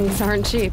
These aren't cheap.